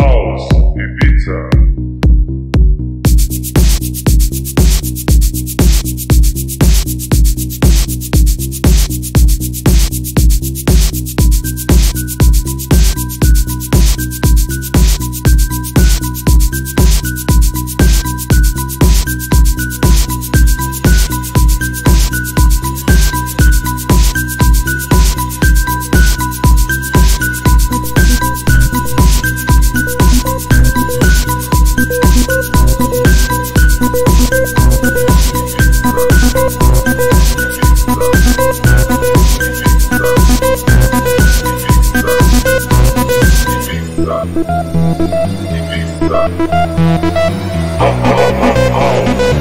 House Ibiza. Ibiza. Oh, oh, oh, oh.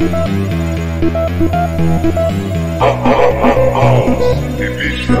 House, Ibiza.